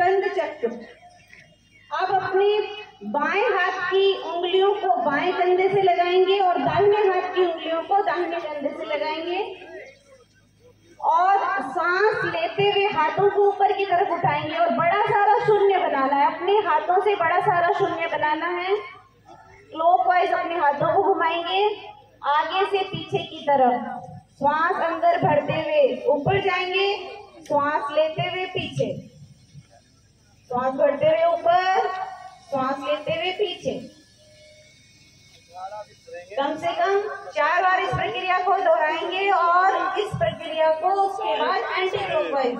स्कंद चक्र अब अपने बाएँ हाथ की उंगलियों को बाएँ कंधे से लगाएँगे और दाहिने हाथ की उंगलियों को दाहिने कंधे से लगाएँगे और सांस लेते हुए हाथों को ऊपर की तरफ़ उठाएँगे और बड़ा सारा शून्य बनाना है। अपने हाथों से बड़ा सारा शून्य बनाना है। क्लॉकवाइज अपने हाथों को घुमाएँगे। आगे से पीछे की तरफ़। श्वास अंदर भरते हुए ऊपर जाएँगे। श्वास लेते हुए पीछे श्वास भरते हुए ऊपर, श्वास लेते हुए पीछे। कम से कम चार बार इस प्रक्रिया को दोहराएँगे और इस प्रक्रिया को उसके बाद एंटी क्लॉकवाइज